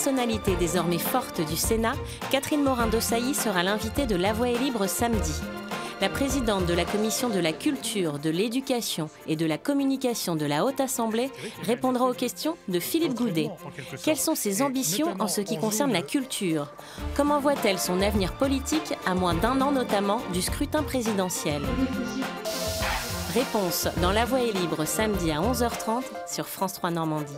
personnalité désormais forte du Sénat, Catherine Morin-Desailly sera l'invitée de La Voix est libre samedi. La présidente de la commission de la culture, de l'éducation et de la communication de la Haute Assemblée répondra aux questions de Philippe Goudet. Quelles sont ses ambitions en ce qui concerne la culture? Comment voit-elle son avenir politique à moins d'un an notamment du scrutin présidentiel? Réponse dans La Voix est libre samedi à 11h30 sur France 3 Normandie.